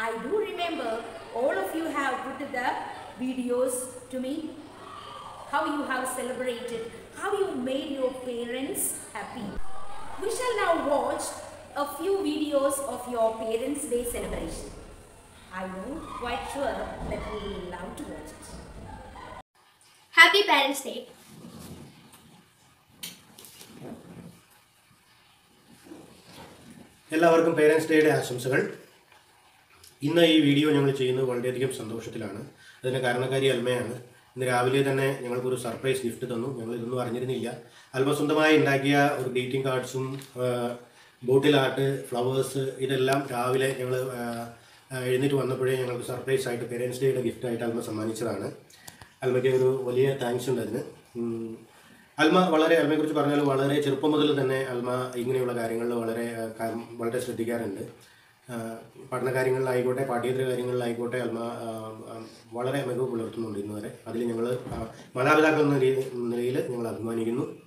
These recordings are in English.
I do remember all of you have put the videos to me, how you have celebrated, how you made your parents happy. We shall now watch a few videos of your Parents' Day celebration. I know quite sure that you will love to watch it. Happy Parents' Day. എല്ലാവർക്കും parents ഡേയുടെ ആശംസകൾ ഇന്ന് ഈ video ഞങ്ങൾ ചെയ്യുന്നത് വളരെയധികം സന്തോഷത്തിലാണ്. അതിന് കാരണക്കാരി അൽമയാണ്. ഇന്ന് രാവിലെ തന്നെ ഞങ്ങൾക്കൊരു സർപ്രൈസ് ഗിഫ്റ്റ് തന്നു. ഞങ്ങൾ ഇതൊന്നും അറിഞ്ഞിരുന്നില്ല. അൽമ സ്വന്തമായി ഉണ്ടാക്കിയ ഒരു ഗ്രീറ്റിംഗ് കാർഡ്സും ബോട്ടിൽ ആർട്ട് ഫ്ലവേഴ്സ് ഇതെല്ലാം രാവിലെ ഞങ്ങൾ എഴുന്നേറ്റ് വന്നപ്പോഴേ ഞങ്ങൾക്ക് സർപ്രൈസ് ആയിട്ട് പേരൻസ് ഡേയുടെ ഗിഫ്റ്റായിട്ട് അൽമ സമ്മാനിച്ചതാണ്. അൽമയ്ക്ക് ഒരു വലിയ താങ്ക്സ് ഉണ്ട് അതിന്. അൽമ വളരെ അൽമയെക്കുറിച്ച് പറഞ്ഞാൽ വളരെ ചെറുപ്പം മുതൽ തന്നെ അൽമ ഇങ്ങനെയുള്ള കാര്യങ്ങളിൽ വളരെ വളരെ ശ്രദ്ധിക്കാറുണ്ട്. പഠന കാര്യങ്ങളിലായിക്കോട്ടെ പാഠ്യേതര കാര്യങ്ങളിലായിക്കോട്ടെ അമ്മ വളരെ മികവ് പുലർത്തുന്നുണ്ട് ഇന്ന് വരെ. അതിൽ ഞങ്ങൾ മാതാപിതാക്കൾ എന്ന നിലയിൽ ഞങ്ങൾ അഭിമാനിക്കുന്നു.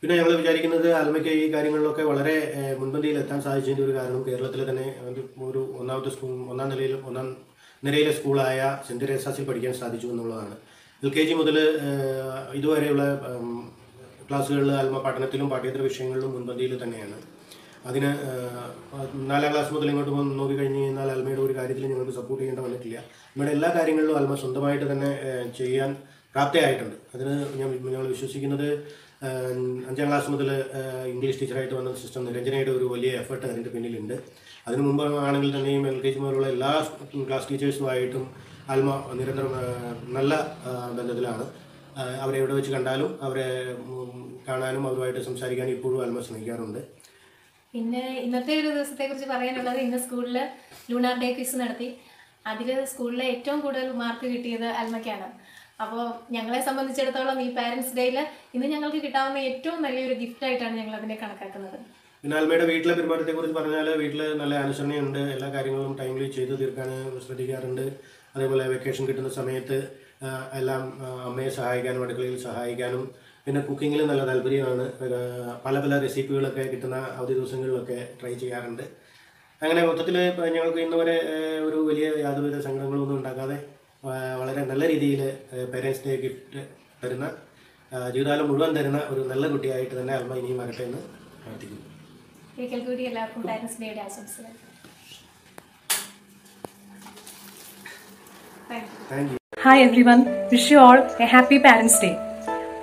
പിന്നെ ഞങ്ങൾ വിചാരിക്കുന്നത് അൽമയ്ക്ക് ഈ കാര്യങ്ങളിലൊക്കെ വളരെ മുൻപന്തിയിൽ എത്താൻ സാധിച്ചതിന്റെ ഒരു കാരണം കേരളത്തിലെ തന്നെ ഒരു- ഒന്നാമത്തെ സ്കൂൾ ഒന്നാം നിലയിൽ ഒന്നാം നിലയിലെ സ്കൂളായ സെന്റ് തെരേസാസിൽ പഠിക്കാൻ സാധിച്ചു എന്നുള്ളതാണ്. എൽ കെ ജി മുതൽ ഇതുവരെയുള്ള ക്ലാസ്സുകളിൽ അൽമ പഠനത്തിലും പാഠ്യേതര വിഷയങ്ങളിലും മുൻപന്തിയിൽ തന്നെയാണ്. അതിന് നാലാം ക്ലാസ് മുതൽ ഇങ്ങോട്ട് വന്ന് നോക്കിക്കഴിഞ്ഞ് കഴിഞ്ഞാൽ അൽമയുടെ ഒരു കാര്യത്തിൽ ഞങ്ങൾക്ക് സപ്പോർട്ട് ചെയ്യേണ്ട വന്നിട്ടില്ല. അമ്മയുടെ എല്ലാ കാര്യങ്ങളിലും അൽമ സ്വന്തമായിട്ട് തന്നെ ചെയ്യാൻ പ്രാപ്തയായിട്ടുണ്ട്. അതിന് ഞാൻ ഞങ്ങൾ വിശ്വസിക്കുന്നത് അഞ്ചാം ക്ലാസ് മുതൽ ഇംഗ്ലീഷ് ടീച്ചറായിട്ട് വന്ന സിസ്റ്റം നിരഞ്ജനയുടെ ഒരു വലിയ എഫേർട്ട് അതിന്റെ പിന്നിലുണ്ട്. അതിനു മുമ്പ് ആണെങ്കിൽ തന്നെയും എൽ കെ ജി മുതലുള്ള എല്ലാ ക്ലാസ് ടീച്ചേഴ്സുമായിട്ടും അൽമ നിരന്തരം നല്ല ബന്ധത്തിലാണ്. അവരെ എവിടെ വെച്ച് കണ്ടാലും അവരെ കാണാനും അവരുമായിട്ട് സംസാരിക്കാനും ഇപ്പോഴും അൽമ ശ്രമിക്കാറുണ്ട്. പിന്നെ ഇന്നത്തെ ഒരു ദിവസത്തെ കുറിച്ച് പറയാനുള്ളത് ഇന്ന് സ്കൂളിൽ ലൂണാർ ഡേ ക്വിസ് നടത്തി. അതിൽ സ്കൂളിലെ ഏറ്റവും കൂടുതൽ മാർക്ക് കിട്ടിയത് അൽമയ്ക്കാണ് അപ്പോൾ ഞങ്ങളെ സംബന്ധിച്ചിടത്തോളം ഈ പാരന്റ്സ് ഡേയിൽ ഇന്ന് ഞങ്ങൾക്ക് കിട്ടാവുന്ന ഏറ്റവും നല്ലൊരു ഗിഫ്റ്റ് ആയിട്ടാണ് ഞങ്ങൾ അതിനെ കണക്കാക്കുന്നത്. പിന്നെ അൽമയുടെ വീട്ടിലെ പെരുമാറ്റത്തെ കുറിച്ച് പറഞ്ഞാൽ വീട്ടിൽ നല്ല അനുസരണയുണ്ട്. എല്ലാ കാര്യങ്ങളും ടൈമിൽ ചെയ്തു തീർക്കാൻ ശ്രദ്ധിക്കാറുണ്ട്. അതേപോലെ വെക്കേഷൻ കിട്ടുന്ന സമയത്ത് എല്ലാം അമ്മയെ സഹായിക്കാനും അടുക്കളയിൽ സഹായിക്കാനും പിന്നെ കുക്കിങ്ങിൽ നല്ല താല്പര്യമാണ്. പല പല റെസിപ്പികളൊക്കെ കിട്ടുന്ന അവധി ദിവസങ്ങളിലൊക്കെ ട്രൈ ചെയ്യാറുണ്ട്. അങ്ങനെ മൊത്തത്തിൽ ഞങ്ങൾക്ക് ഇന്ന് വരെ ഒരു വലിയ യാതൊരുവിധ സങ്കടങ്ങളൊന്നും ഉണ്ടാക്കാതെ വളരെ നല്ല രീതിയിൽ പേരൻസ് ഡേ ഗിഫ്റ്റ് തരുന്ന ജീവിതകാലം മുഴുവൻ തരുന്ന ഒരു നല്ല കുട്ടിയായിട്ട് തന്നെ അമ്മ ഇനിയും വരട്ടെ എന്ന് പ്രാർത്ഥിക്കുന്നു. ഒരിക്കൽ കൂടി എല്ലാവർക്കും പാരൻസ് ഡേയുടെ ആശംസകൾ. Thank you thank you Hi everyone, wish you all a happy Parents' Day.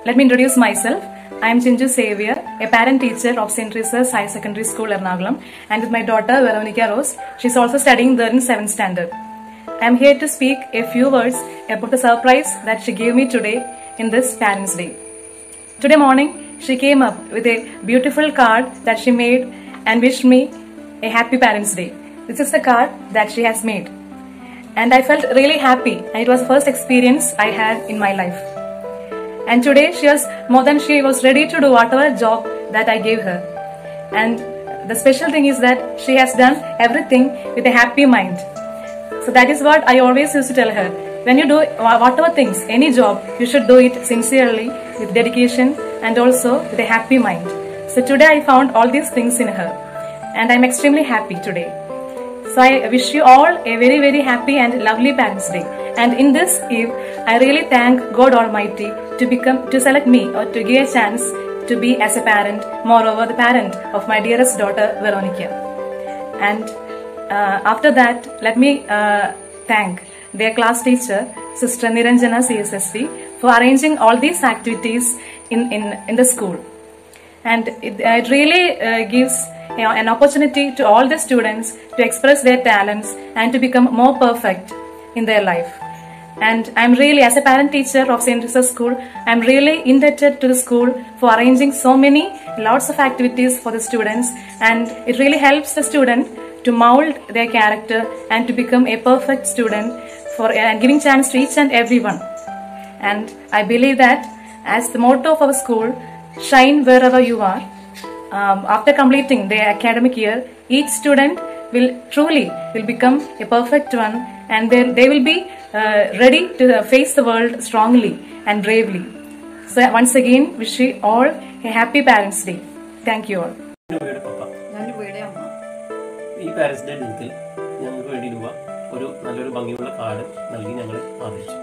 Let me introduce myself. I am Chinju Xavier, a parent teacher of St. Teresa's High Secondary School, Ernakulam, and with my daughter Veronica Rose. She's also studying there in 7th standard. I am here to speak a few words about the surprise that she gave me today in this Parents' Day. Today morning, she came up with a beautiful card that she made and wished me a happy Parents' Day. This is the card that she has made. And I felt really happy, and it was the first experience I had in my life. And today she was more than she was ready to do whatever job that I gave her. And the special thing is that she has done everything with a happy mind. So that is what I always used to tell her. When you do whatever things, any job, you should do it sincerely, with dedication, and also with a happy mind. So today I found all these things in her, and I'm extremely happy today. So I wish you all a very very happy and lovely Parents Day. And in this eve, I really thank God Almighty to become to select me or to give a chance to be as a parent. Moreover, the parent of my dearest daughter Veronica. And uh, after that, let me uh, thank their class teacher, Sister Niranjana CSSV, for arranging all these activities in, in, in the school. And it, it really uh, gives you know, an opportunity to all the students to express their talents and to become more perfect in their life. And I'm really, as a parent teacher of St. Teresa's School, I'm really indebted to the school for arranging so many, lots of activities for the students. And it really helps the student to mold their character and to become a perfect student for and giving chance to each and everyone. And I believe that as the motto of our school, shine wherever you are. Um, after completing their academic year, each student will truly will become a perfect one, and they they will be uh, ready to face the world strongly and bravely. So once again, wish you all a happy Parents' Day. Thank you all. ഈ parents day ഞങ്ങൾക്ക് വേണ്ടി രൂപ ഒരു നല്ലൊരു ഭംഗിയുള്ള card നൽകി ഞങ്ങൾ ആദരിച്ചു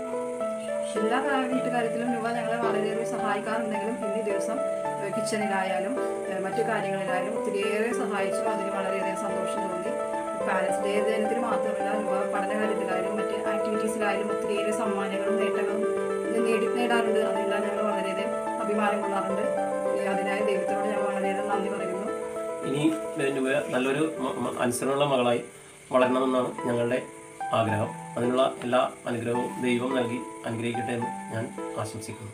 എല്ലാ വീട്ടുകാര്യത്തിലും രൂപ ഞങ്ങളെ വളരെയേറെ സഹായിക്കാറുണ്ടെങ്കിലും ഇന്നീ ദിവസം കിച്ചണിലായാലും മറ്റു കാര്യങ്ങളിലായാലും ഒത്തിരിയേറെ സഹായിച്ചു. അതിന് വളരെയധികം സന്തോഷം തോന്നി. പാരൻസ് ഡേ ദിനത്തിന് മാത്രമല്ല രൂപ പഠനകാര്യത്തിലായാലും മറ്റ് ആക്ടിവിറ്റീസിലായാലും ഒത്തിരിയേറെ സമ്മാനങ്ങളും നേട്ടങ്ങളും നേടി നേടാറുണ്ട്. അതെല്ലാം ഞങ്ങൾ വളരെയധികം അഭിമാനം കൊള്ളാറുണ്ട്. അതിനായി ദൈവത്തോട് ഞങ്ങൾ വളരെയധികം നന്ദി പറയുന്നു. ഇനി നല്ലൊരു അനുസരണമുള്ള മകളായി വളരണമെന്നാണ് ഞങ്ങളുടെ ആഗ്രഹം. അതിനുള്ള എല്ലാ അനുഗ്രഹവും ദൈവം നൽകി അനുഗ്രഹിക്കട്ടെ എന്ന് ഞാൻ ആശംസിക്കുന്നു.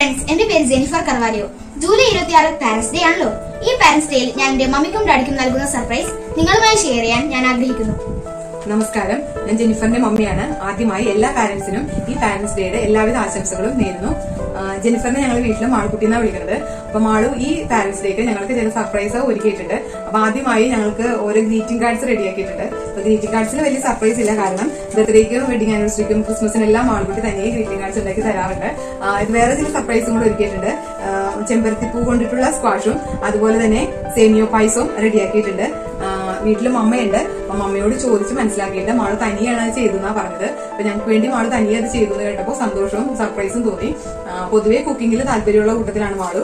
ഫ്രണ്ട്സ് എന്റെ പേര് ജെനിഫർ കർവാലിയോ. ജൂലൈ ഇരുപത്തിയാറ് പാരന്റ്സ് ഡേ ആണല്ലോ. ഈ പാരന്റ്സ് ഡേയിൽ ഞാൻ എന്റെ മമ്മിക്കും ഡാഡിക്കും നൽകുന്ന സർപ്രൈസ് നിങ്ങളുമായി ഷെയർ ചെയ്യാൻ ഞാൻ ആഗ്രഹിക്കുന്നു. നമസ്കാരം. ഞാൻ ജെനിഫറിന്റെ മമ്മിയാണ്. ആദ്യമായി എല്ലാ പാരന്റ്സിനും ഈ പാരന്റ്സ് ഡേയുടെ എല്ലാവിധ ആശംസകളും നേരുന്നു. ജെനിഫറിനെ ഞങ്ങൾ വീട്ടിൽ മാളുക്കുട്ടി എന്നാണ് വിളിക്കുന്നത് അപ്പൊ മാളു ഈ പാരന്റ്സ് ഡേക്ക് ഞങ്ങൾക്ക് ചില സർപ്രൈസ് ഒരുക്കിയിട്ടുണ്ട്. അപ്പൊ ആദ്യമായി ഞങ്ങൾക്ക് ഓരോ ഗ്രീറ്റിംഗ് കാർഡ്സ് റെഡിയാക്കിയിട്ടുണ്ട്. അപ്പൊ ഗ്രീറ്റിംഗ് കാർഡ്സിന് വലിയ സർപ്രൈസ് ഇല്ല. കാരണം ബർത്ത്ഡേക്കും വെഡിങ് ആനിവേഴ്സറിക്കും ക്രിസ്മസിനും എല്ലാം മാളുക്കുട്ടി തന്നെ ഗ്രീറ്റിംഗ് കാർഡ്സ് ഉണ്ടാക്കി തരാറുണ്ട്. ഇത് വേറെ ചില സർപ്രൈസും കൂടെ ഒരുക്കിയിട്ടുണ്ട്. ചെമ്പരത്തിപ്പൂ കൊണ്ടിട്ടുള്ള സ്ക്വാഷും അതുപോലെ തന്നെ സേമിയോ പായസവും റെഡിയാക്കിയിട്ടുണ്ട്. വീട്ടിൽ മമ്മയുണ്ട് അപ്പൊ മമ്മയോട് ചോദിച്ച് മനസ്സിലാക്കിയിട്ട് മാൾ തനിയാണ് അത് ചെയ്തെന്നാ പറഞ്ഞത്. അപ്പൊ ഞങ്ങൾക്ക് വേണ്ടി മാൾ തനിയെ അത് ചെയ്തു എന്ന് കേട്ടപ്പോൾ സന്തോഷവും സർപ്രൈസും തോന്നി. പൊതുവെ കുക്കിങ്ങിൽ താല്പര്യമുള്ള കൂട്ടത്തിലാണ് മാളു.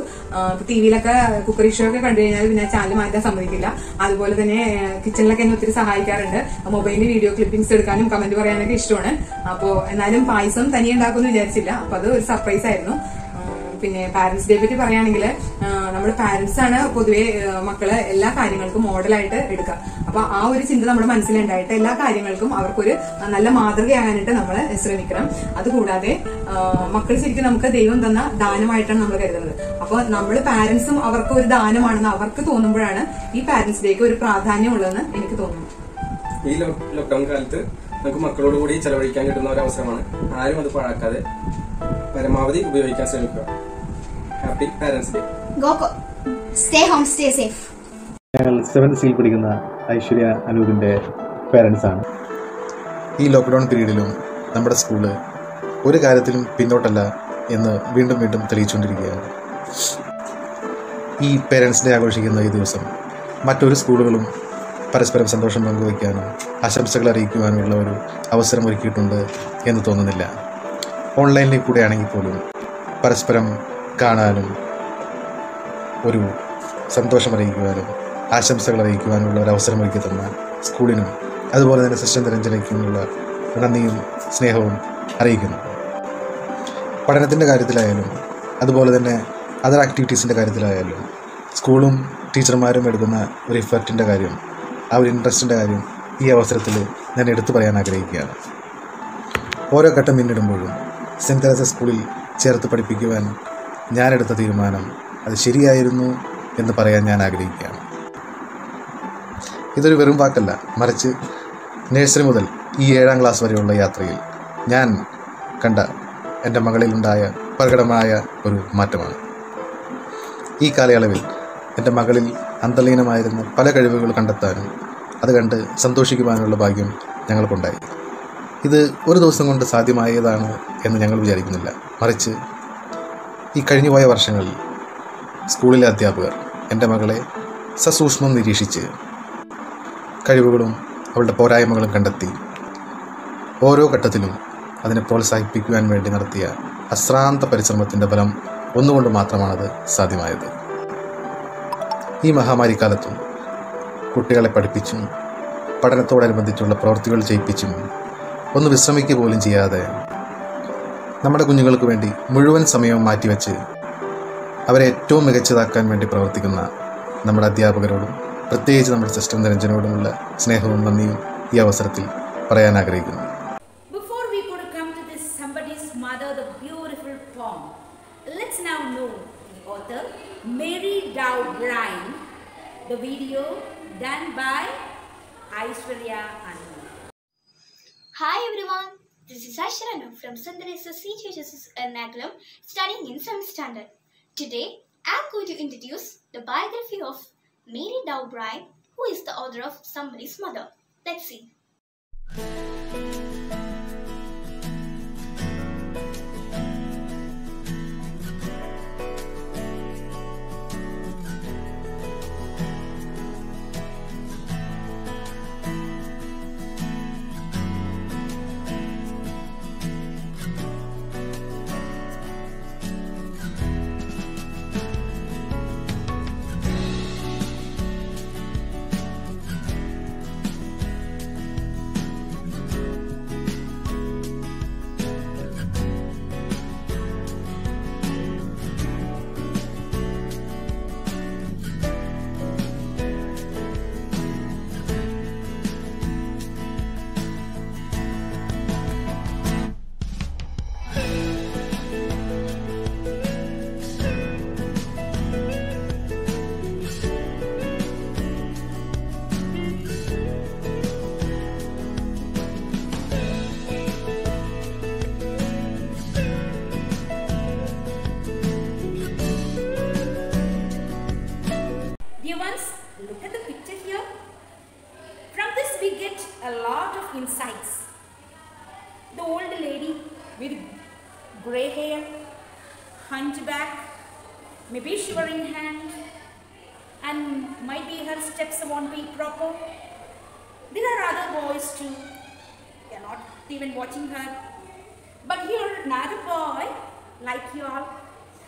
ടി വിയിലൊക്കെ കുക്കറി ഷോ ഒക്കെ കണ്ടു കഴിഞ്ഞാൽ പിന്നെ ചാനൽ മാറ്റാൻ സമ്മതിക്കില്ല. അതുപോലെ തന്നെ കിച്ചണിലൊക്കെ എന്നെ ഒത്തിരി സഹായിക്കാറുണ്ട്. മൊബൈലിൽ വീഡിയോ ക്ലിപ്പിംഗ്സ് എടുക്കാനും കമന്റ് പറയാനൊക്കെ ഇഷ്ടമാണ്. അപ്പോ എന്നാലും പായസം തനിയെ ഉണ്ടാക്കുമെന്ന് വിചാരിച്ചില്ല. അപ്പൊ അത് ഒരു സർപ്രൈസ് ആയിരുന്നു. പിന്നെ പാരന്റ്സ് ഡേ പറ്റി പറയുകയാണെങ്കിൽ നമ്മുടെ പാരന്റ്സ് ആണ് പൊതുവെ മക്കൾ എല്ലാ കാര്യങ്ങൾക്കും മോഡലായിട്ട് എടുക്കുക. അപ്പൊ ആ ഒരു ചിന്ത നമ്മുടെ മനസ്സിലുണ്ടായിട്ട് എല്ലാ കാര്യങ്ങൾക്കും അവർക്കൊരു നല്ല മാതൃകയാകാനായിട്ട് നമ്മൾ ശ്രമിക്കണം. അതുകൂടാതെ മക്കൾ ശരിക്കും നമുക്ക് ദൈവം തന്ന ദാനമായിട്ടാണ് നമ്മൾ കരുതുന്നത്. അപ്പൊ നമ്മൾ പാരന്റ്സും അവർക്ക് ഒരു ദാനമാണെന്ന് അവർക്ക് തോന്നുമ്പോഴാണ് ഈ പാരന്റ്സ് ഡേക്ക് ഒരു പ്രാധാന്യം ഉള്ളതെന്ന് എനിക്ക് തോന്നുന്നു ഈ ലോക്ക്ഡൌൺ കാലത്ത് നമുക്ക് മക്കളോട് കൂടി ചെലവഴിക്കാൻ കിട്ടുന്ന ഒരു അവസരമാണ്. ആരും അത് പാഴാക്കാതെ പരമാവധി ഉപയോഗിക്കാൻ ശ്രമിക്കുക. Happy parents day go stay home stay safe ഞങ്ങൾ സെവൻത് സീൽ പഠിക്കുന്ന ഐശ്വര്യ അനൂപിന്റെ പേരൻസ് ആണ്. ഈ ലോക്ക്ഡൗൺ പീരീഡിലും നമ്മുടെ സ്കൂൾ ഒരു കാര്യത്തിലും പിന്നോട്ടല്ല എന്ന് വീണ്ടും വീണ്ടും തെളിയിച്ചുകൊണ്ടിരിക്കുകയാണ്. ഈ പേരൻസ് ഡേ ആഘോഷിക്കുന്ന ഈ ദിവസം മറ്റൊരു സ്കൂളുകളും പരസ്പരം സന്തോഷം പങ്കുവയ്ക്കാനും ആശംസകൾ അറിയിക്കുവാനുമുള്ള ഒരു അവസരം ഒരുക്കിയിട്ടുണ്ട് എന്ന് തോന്നുന്നില്ല. ഓൺലൈനിൽ കൂടെ ആണെങ്കിൽ പോലും പരസ്പരം കാണാനും ഒരു സന്തോഷം അറിയിക്കുവാനും ആശംസകൾ അറിയിക്കുവാനുള്ള ഒരു അവസരം ഒരുക്കി തന്ന സ്കൂളിനും അതുപോലെ തന്നെ സിസ്റ്റം നിരഞ്ജനയ്ക്കുമുള്ള നന്ദിയും സ്നേഹവും അറിയിക്കുന്നു. പഠനത്തിന്റെ കാര്യത്തിലായാലും അതുപോലെ തന്നെ അതർ ആക്ടിവിറ്റീസിന്റെ കാര്യത്തിലായാലും സ്കൂളും ടീച്ചർമാരും എടുക്കുന്ന ഒരു ഇഫക്റ്റിന്റെ കാര്യം ആ ഒരു ഇൻട്രസ്റ്റിന്റെ കാര്യം ഈ അവസരത്തിൽ ഞാൻ എടുത്തു പറയാൻ ആഗ്രഹിക്കുകയാണ്. ഓരോ ഘട്ടം പിന്നിടുമ്പോഴും സെന്റ് തെരേസ സ്കൂളിൽ ചേർത്ത് പഠിപ്പിക്കുവാൻ ഞാനെടുത്ത തീരുമാനം അത് ശരിയായിരുന്നു എന്ന് പറയാൻ ഞാൻ ആഗ്രഹിക്കുകയാണ്. ഇതൊരു വെറും വാക്കല്ല. മറിച്ച് നഴ്സറി മുതൽ ഈ ഏഴാം ക്ലാസ് വരെയുള്ള യാത്രയിൽ ഞാൻ കണ്ട എന്റെ മകളിലുണ്ടായ പ്രകടമായ ഒരു മാറ്റമാണ്. ഈ കാലയളവിൽ എന്റെ മകളിൽ അന്തർലീനമായിരുന്ന പല കഴിവുകൾ കണ്ടെത്താനും അത് കണ്ട് സന്തോഷിക്കുവാനുള്ള ഭാഗ്യം ഞങ്ങൾക്കുണ്ടായി. ഇത് ഒരു ദിവസം കൊണ്ട് സാധ്യമായതാണ് എന്ന് ഞങ്ങൾ വിചാരിക്കുന്നില്ല. മറിച്ച് ഈ കഴിഞ്ഞുപോയ വർഷങ്ങളിൽ സ്കൂളിലെ അധ്യാപകർ എന്റെ മകളെ സസൂക്ഷ്മം നിരീക്ഷിച്ച് കഴിവുകളും അവളുടെ പോരായ്മകളും കണ്ടെത്തി ഓരോ ഘട്ടത്തിലും അതിനെ പ്രോത്സാഹിപ്പിക്കുവാൻ വേണ്ടി നടത്തിയ അശ്രാന്ത പരിശ്രമത്തിന്റെ ഫലം ഒന്നുകൊണ്ട് മാത്രമാണത് സാധ്യമായത്. ഈ മഹാമാരി കാലത്തും കുട്ടികളെ പഠിപ്പിച്ചും പഠനത്തോടനുബന്ധിച്ചുള്ള പ്രവൃത്തികൾ ചെയ്യിപ്പിച്ചും ഒന്ന് വിശ്രമിക്കുക പോലും ചെയ്യാതെ നമ്മുടെ കുഞ്ഞുങ്ങൾക്ക് വേണ്ടി മുഴുവൻ സമയവും മാറ്റിവെച്ച് അവരെ ഏറ്റവും മികച്ചതാക്കാൻ വേണ്ടി പ്രവർത്തിക്കുന്ന നമ്മുടെ അധ്യാപകരോടും പ്രത്യേകിച്ച് നമ്മുടെ സിസ്റ്റം നിരഞ്ജനോടുമുള്ള സ്നേഹവും നന്ദിയും ഈ അവസരത്തിൽ പറയാൻ ആഗ്രഹിക്കുന്നു. From St. Teresa's CHSS Ernakulam studying in 7th standard. Today, I'm going to introduce the biography of Mary Dow Brine, who is the author of Somebody's Mother. Let's see. Might be her steps won't be proper. There are other boys too. They are not even watching her. But here another boy, like you all,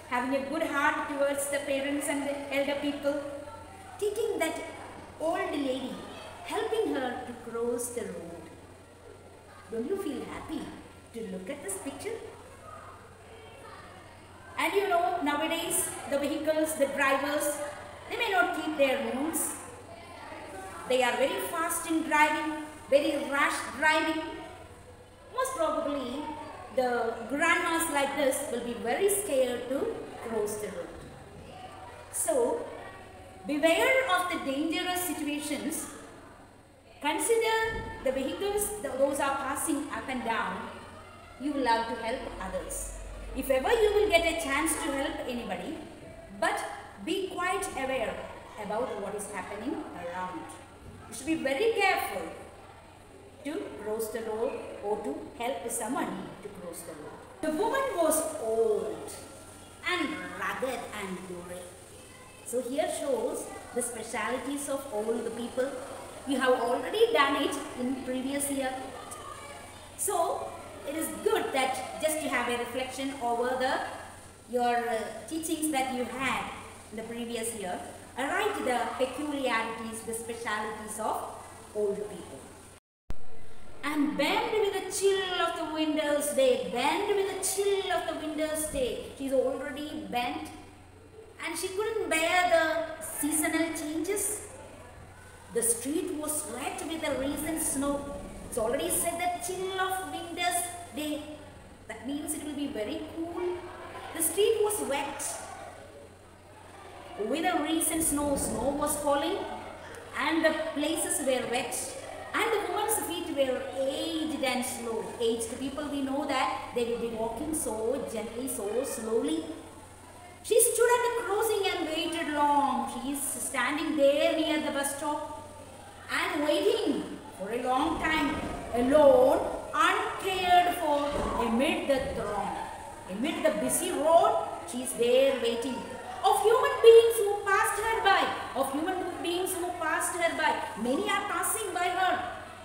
having a good heart towards the parents and the elder people, taking that old lady, helping her to cross the road. Don't you feel happy to look at this picture? And you know, nowadays, the vehicles, the drivers, they may not keep their rules. They are very fast in driving, very rash driving. Most probably, the grandmas like this will be very scared to cross the road. So, beware of the dangerous situations. Consider the vehicles, th- those are passing up and down. You will have to help others. If ever you will get a chance to help anybody, but be quite aware about what is happening around. You should be very careful to cross the road or to help someone to cross the road. The woman was old and rugged and grey. So here shows the specialities of all the people. You have already done it in previous year. So it is good that just to have a reflection over the your uh, teachings that you had the previous year. Write the peculiarities, the specialities of old people. And bend with the chill of the winter's day, bend with the chill of the winter's day. She's already bent and she couldn't bear the seasonal changes. The street was wet with the recent snow. It's already said the chill of winter's day. That means it will be very cool. The street was wet with the recent snow. Snow was falling and the places were wet and the woman's feet were aged and slow. Aged people, we know that they will be walking so gently, so slowly. She stood at the crossing and waited long. She is standing there near the bus stop and waiting for a long time, alone, uncared for, amid the throng. Amid the busy road, she is there waiting. Of human beings who passed her by, of human beings who passed her by, many are passing by her,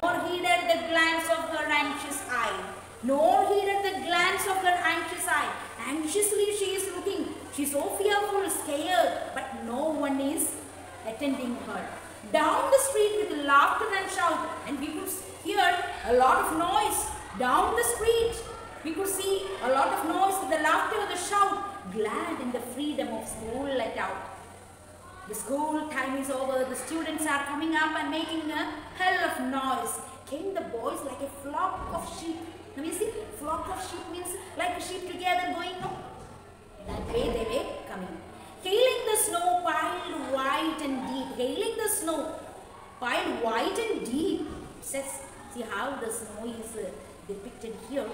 nor heeded the glance of her anxious eye, nor heeded the glance of her anxious eye. Anxiously she is looking, she is so fearful, scared, but no one is attending her. Down the street with laughter and shout, and we could hear a lot of noise. Down the street, we could see a lot of noise the laughter the shout, glad in the freedom of school let out. The school time is over, the students are coming up and making a hell of noise. came the boys like a flock of sheep. Now you see, flock of sheep means like a sheep together going up. That way they were coming. Hailing the snow piled white and deep. Hailing the snow piled white and deep. Says, see how the snow is uh, depicted here.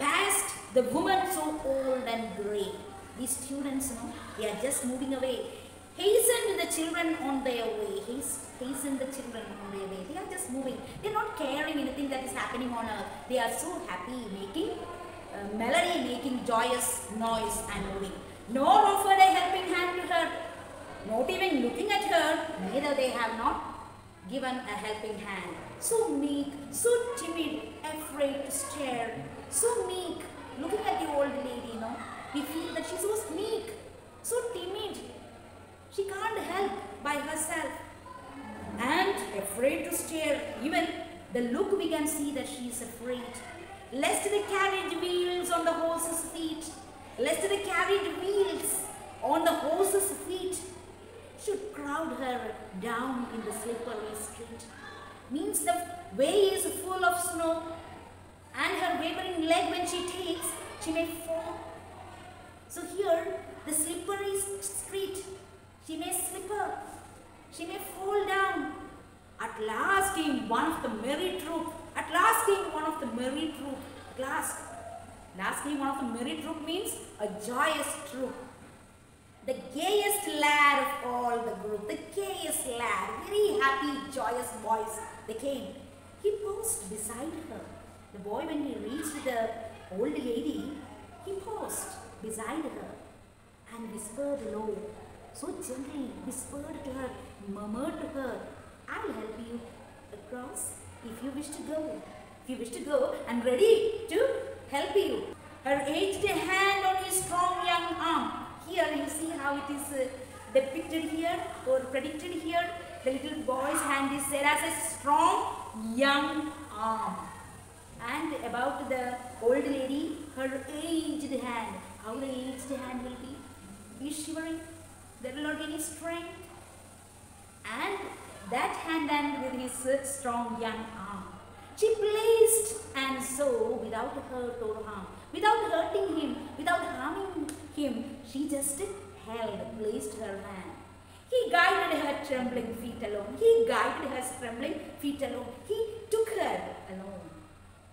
Past the woman so old and grey. These students, you know, they are just moving away. Hasten the children on their way. Hasten the children on their way. They are just moving. They are not caring anything that is happening on earth. They are so happy making uh, melody, making joyous noise and moving. Nor offered a helping hand to her. Not even looking at her, neither they have not given a helping hand. So meek, so timid, afraid to stare. So meek, looking at the old lady, you know, we feel that she's so meek, so timid. She can't help by herself. And afraid to stare. Even the look we can see that she is afraid. Lest the carriage wheels on the horse's feet, lest the carriage wheels on the horse's feet should crowd her down in the slippery street. Means the way is full of snow and her wavering leg when she takes, she may fall. So here, the slippery street, she may slipper, she may fall down. At last came one of the merry troop. At last came one of the merry troop. At last. Last came one of the merry troop means a joyous troop. The gayest lad of all the group, the gayest lad, very happy, joyous boys, they came. He paused beside her. The boy, when he reached the old lady, he paused beside her and whispered low, so gently whispered to her, murmured to her, I'll help you across if you wish to go. If you wish to go, I'm ready to help you. Her aged hand on his strong young arm. Here you see how it is uh, depicted here or predicted here. The little boy's hand is there as a strong young arm. And about the old lady, her aged hand. How the aged hand will be? Be shivering. There will not be any strength. And that hand and with his strong young arm. She placed and so without hurt or harm, without hurting him, without harming him, she just held, placed her hand. He guided her trembling feet along. He guided her trembling feet along. He took her alone.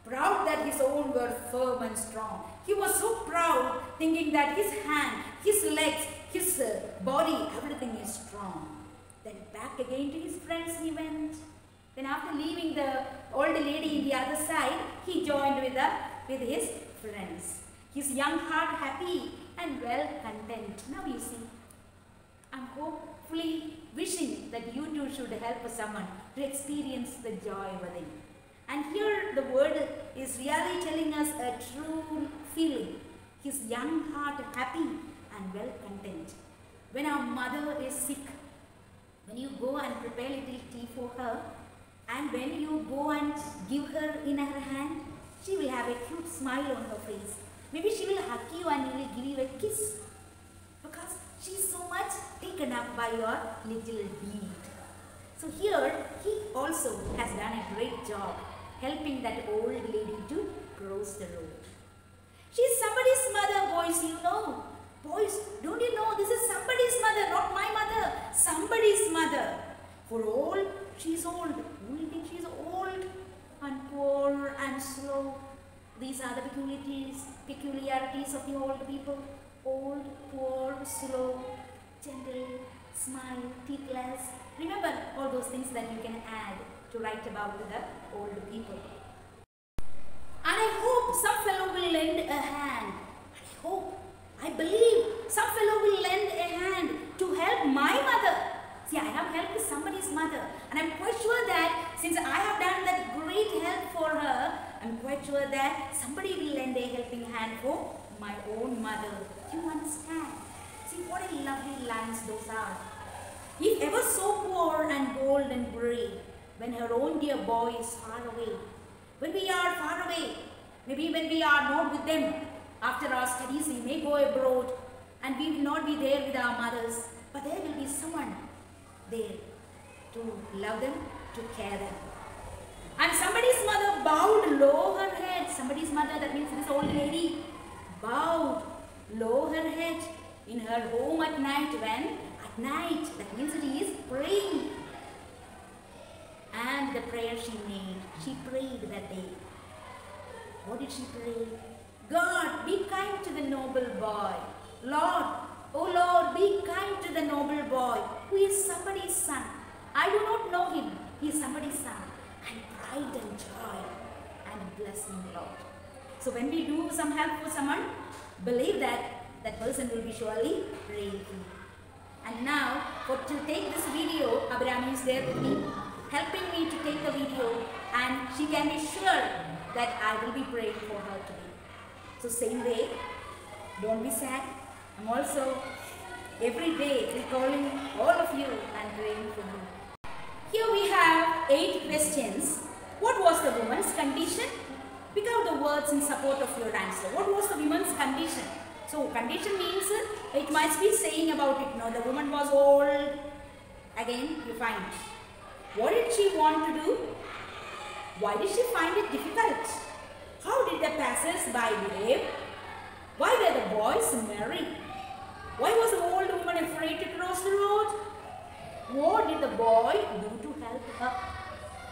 Proud that his own were firm and strong. He was so proud, thinking that his hand, his legs, his uh, body, everything is strong. Then back again to his friends he went. Then after leaving the old lady in the other side, he joined with, the, with his friends. His young heart happy and well content. Now you see, I'm hopefully wishing that you too should help someone to experience the joy within. And here the word is really telling us a true feeling. His young heart happy and well content. When our mother is sick, when you go and prepare little tea for her, and when you go and give her in her hand, she will have a cute smile on her face. Maybe she will hug you and will give you a kiss. Because she is so much taken up by your little deed. So here, he also has done a great job helping that old lady to cross the road. She's somebody's mother, boys, you know. Boys, don't you know this is somebody's mother, not my mother. Somebody's mother. For old, she's old. Only thing she's old and poor and slow. These are the peculiarities, peculiarities of the old people. Old, poor, slow, gentle, smile, teethless. Remember all those things that you can add to write about the old people. And I hope some fellow will lend a hand. I hope, I believe some fellow will lend a hand to help my mother. See, I have helped somebody's mother, and I'm quite sure that since I have done that great help for her, I'm quite sure that somebody will lend a helping hand for my own mother. Do you understand? See what a lovely lines those are. If ever so poor and bold and brave, when her own dear boy is far away, when we are far away, maybe when we are not with them, after our studies we may go abroad and we will not be there with our mothers, but there will be someone there to love them, to care them. And somebody's mother bowed low her head. Somebody's mother, that means this old lady, bowed low her head in her home at night when at night, that means it is praying. And the prayer she made, she prayed that day. What did she pray? God, be kind to the noble boy. Lord, oh Lord, be kind to the noble boy who is somebody's son. I do not know him. He is somebody's son. And pride and joy and bless him, Lord. So when we do some help for someone, believe that that person will be surely praying. And now, for to take this video, Abraham is there with me, helping me to take the video, and she can be sure that I will be praying for her today. So same way, don't be sad. I'm also every day recalling all of you and praying for you. Here we have eight questions. What was the woman's condition? Pick out the words in support of your answer. What was the woman's condition? So condition means it must be saying about it. Now the woman was old. Again, you find. What did she want to do? Why did she find it difficult? How did the passers-by behave? Why were the boys merry? Why was the old woman afraid to cross the road? What did the boy do to help her?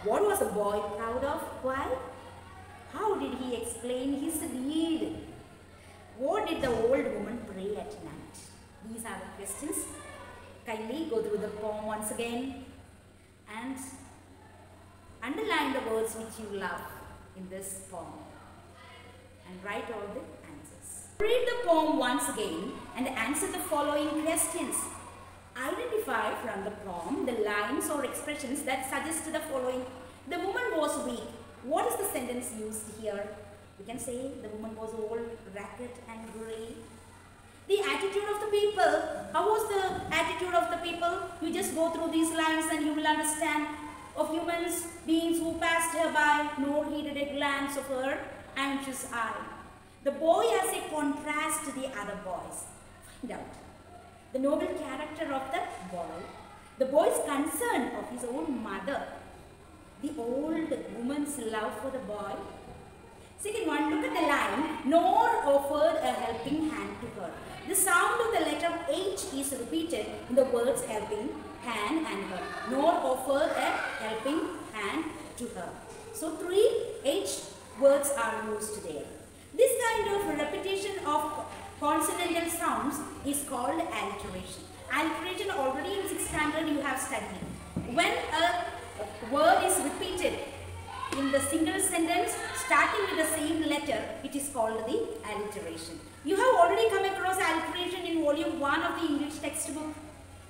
What was the boy proud of? Why? How did he explain his need? What did the old woman pray at night? These are the questions. Kindly go through the poem once again and underline the words which you love in this poem and write all the answers. Read the poem once again and answer the following questions. Identify from the poem the lines or expressions that suggest the following. The woman was weak. What is the sentence used here? We can say the woman was old, ragged and grey. The attitude of the people. How was the attitude of the people? You just go through these lines and you will understand of humans, beings who passed her by, nor heeded a glance of her anxious eye. The boy as a contrast to the other boys. Find out the noble character of the boy, the boy's concern of his own mother, the old woman's love for the boy. Second one, look at the line, nor offered a helping hand to her. The sound of the letter H is repeated in the words helping hand and her, nor offer a helping hand to her. So three H words are used there. This kind of repetition of consonantal sounds is called alliteration. Alliteration already in 6th standard you have studied. When a word is repeated in the single sentence starting with the same letter, it is called the alliteration. You have already come across alliteration in volume 1 of the English textbook.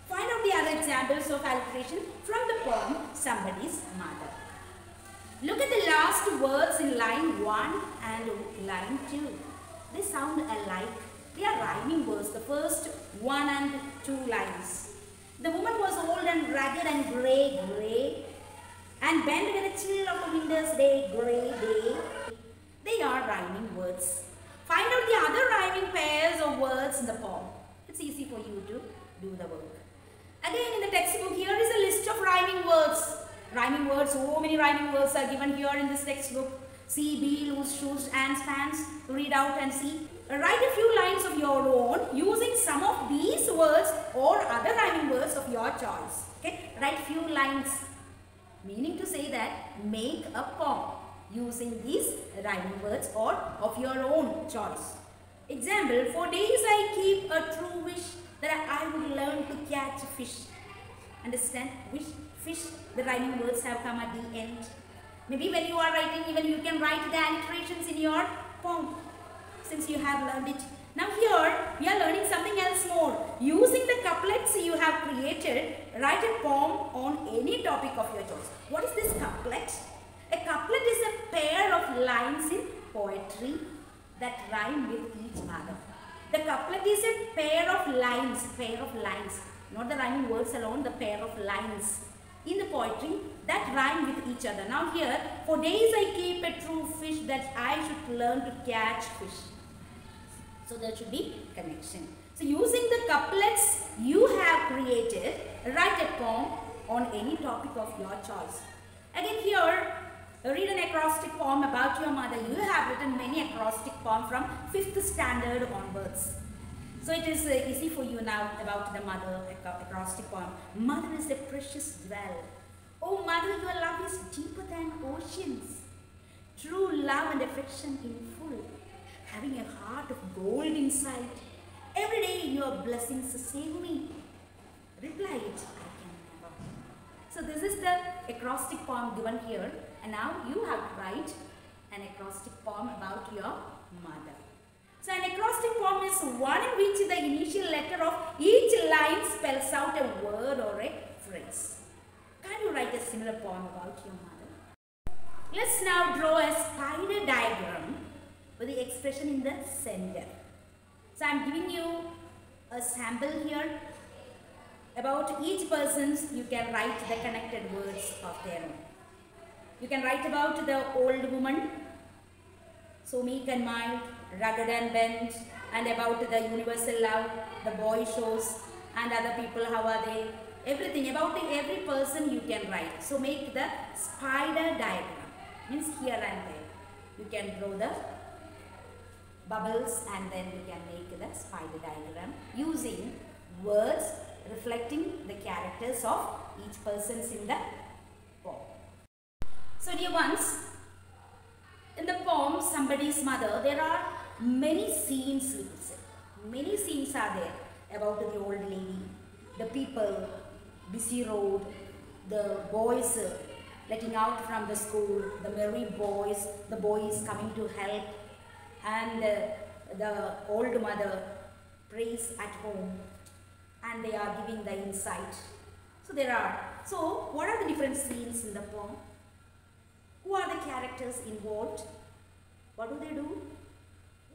Find out the other examples of alliteration from the poem Somebody's Mother. Look at the last words in line 1 and line 2. They sound alike. They are rhyming words, the first one and two lines. The woman was old and ragged and grey, grey, and bent with the chill of a winter's day, grey day. They are rhyming words. Find out the other rhyming pairs of words in the poem. It's easy for you to do the work. Again, in the textbook, here is a list of rhyming words. Rhyming words, so many rhyming words are given here in this textbook. See, be, lose, shoes, and spans. Read out and see. Write a few lines of your own using some of these words or other rhyming words of your choice. Okay, write few lines. Meaning to say that make a poem using these rhyming words or of your own choice. Example, for days I keep a true wish that I would learn to catch fish. Understand? Wish, fish, the rhyming words have come at the end. Maybe when you are writing, even you can write the alliterations in your poem since you have learned it. Now here, we are learning something else more. Using the couplets you have created, write a poem on any topic of your choice. What is this couplet? A couplet is a pair of lines in poetry that rhyme with each other. The couplet is a pair of lines, pair of lines, not the rhyming words alone, the pair of lines in the poetry that rhyme with each other. Now here, for days I keep a true fish that I should learn to catch fish. So there should be connection. So using the couplets you have created, write a poem on any topic of your choice. Again here, read an acrostic poem about your mother. You have written many acrostic poems from 5th standard onwards. So it is uh, easy for you now about the mother acrostic poem. Mother is a precious well. Oh mother, your love is deeper than oceans. True love and affection in full. Having a heart of gold inside. Every day your blessings save me. Reply it, I can never. So this is the acrostic poem given here and now you have to write an acrostic poem about your mother. So an acrostic poem is one in which the initial letter of each line spells out a word or a phrase. Can you write a similar poem about your mother? Let's now draw a spider diagram with the expression in the center. So I'm giving you a sample here. About each person's you can write the connected words of their own. You can write about the old woman, so meek and mild, rugged and bent, and about the universal love, the boy shows, and other people, how are they? Everything about every person you can write. So make the spider diagram, means here and there. You can draw the bubbles and then you can make the spider diagram using words reflecting the characters of each persons in the. So dear ones, in the poem Somebody's Mother, there are many scenes. Many scenes are there about the old lady, the people, busy road, the boys letting out from the school, the merry boys, the boys coming to help, and uh, the old mother prays at home, and they are giving the insight. So there are. So what are the different scenes in the poem? Who are the characters involved? What do they do?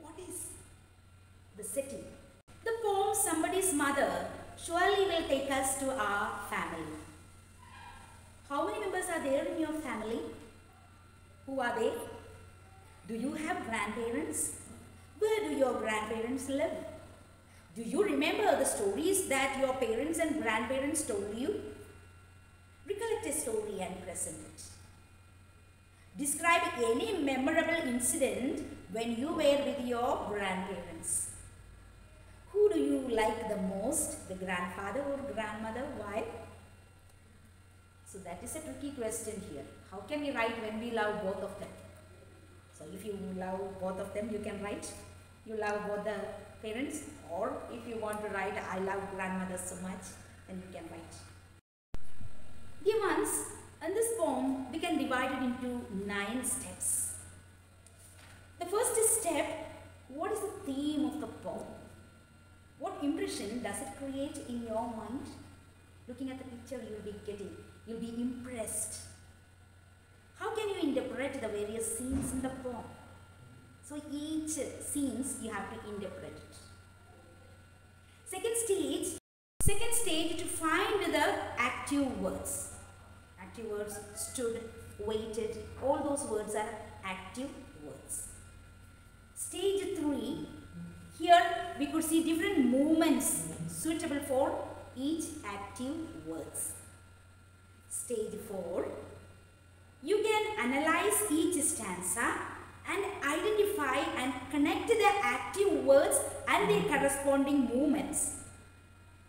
What is the setting? The poem Somebody's Mother surely will take us to our family. How many members are there in your family? Who are they? Do you have grandparents? Where do your grandparents live? Do you remember the stories that your parents and grandparents told you? Recollect a story and present it. Describe any memorable incident when you were with your grandparents. Who do you like the most, the grandfather or grandmother? Why? So that is a tricky question here. How can we write when we love both of them? So if you love both of them, you can write you love both the parents or if you want to write I love grandmother so much, then you can write. Dear ones, in this poem, we can divide it into nine steps. The first step, what is the theme of the poem? What impression does it create in your mind? Looking at the picture, you'll be getting, you'll be impressed. How can you interpret the various scenes in the poem? So each scenes you have to interpret it. Second stage, second stage to find the active words. Words stood, waited, all those words are active words. Stage 3, here we could see different movements suitable for each active words. Stage 4, you can analyze each stanza and identify and connect the active words and their corresponding movements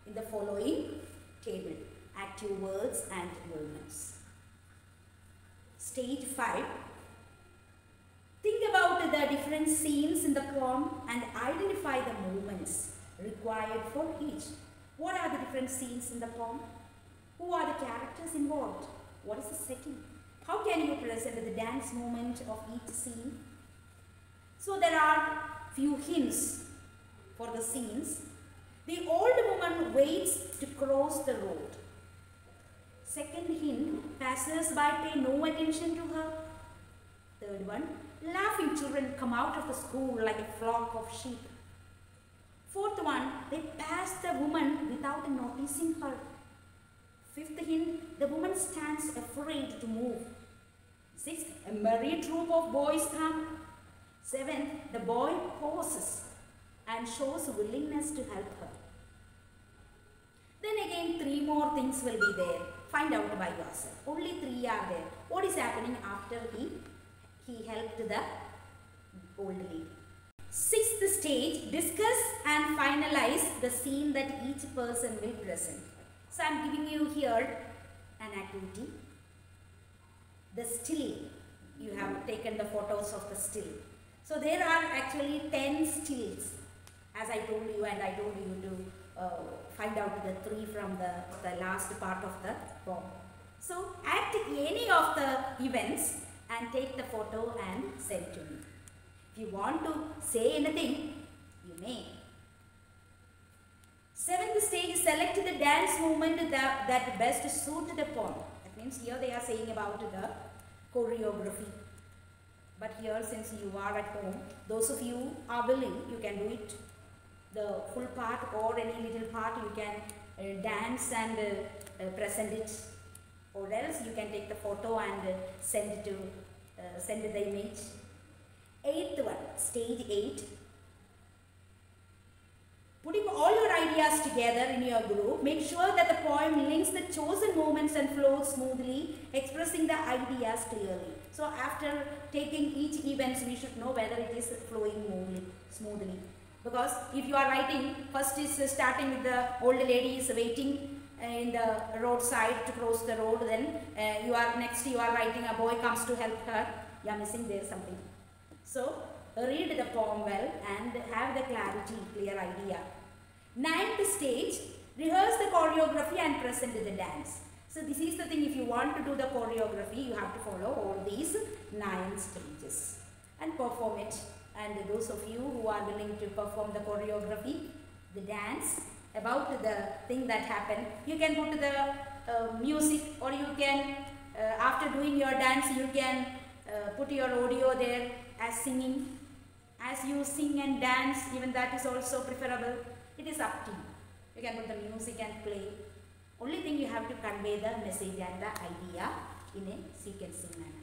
in the following table active words and movements. Stage 5 Think about the different scenes in the poem and identify the movements required for each. What are the different scenes in the poem? Who are the characters involved? What is the setting? How can you present the dance movement of each scene? So there are few hints for the scenes. The old woman waits to cross the road. Second hint, passers-by pay no attention to her. Third one, laughing children come out of the school like a flock of sheep. Fourth one, they pass the woman without noticing her. Fifth hint, the woman stands afraid to move. Sixth, a merry troop of boys come. Seventh, the boy pauses and shows willingness to help her. Then again, three more things will be there. Find out by yourself. Only three are there. What is happening after he he helped the old lady? Sixth stage, discuss and finalize the scene that each person will present. So I am giving you here an activity. The still, you have taken the photos of the still. So there are actually 10 stills as I told you and I told you to Uh, find out the three from the, the last part of the poem. So act any of the events and take the photo and send to me. If you want to say anything, you may. Seventh stage, select the dance movement that, that best suit the poem. That means here they are saying about the choreography. But here since you are at home, those of you are willing, you can do it the full part or any little part you can uh, dance and uh, uh, present it or else you can take the photo and uh, send it to uh, send the image. Eighth one, stage 8. Putting all your ideas together in your group, make sure that the poem links the chosen moments and flows smoothly, expressing the ideas clearly. So after taking each event, we should know whether it is flowing smoothly. Because if you are writing, first is uh, starting with the old lady is waiting uh, in the roadside to cross the road, then uh, you are next you are writing a boy comes to help her, you are missing there something. So read the poem well and have the clarity, clear idea. Ninth stage, rehearse the choreography and present the dance. So this is the thing, if you want to do the choreography, you have to follow all these nine stages and perform it. And those of you who are willing to perform the choreography, the dance, about the thing that happened, you can put the uh, music or you can, uh, after doing your dance, you can uh, put your audio there as singing. As you sing and dance, even that is also preferable. It is up to you. You can put the music and play. Only thing you have to convey the message and the idea in a sequencing manner.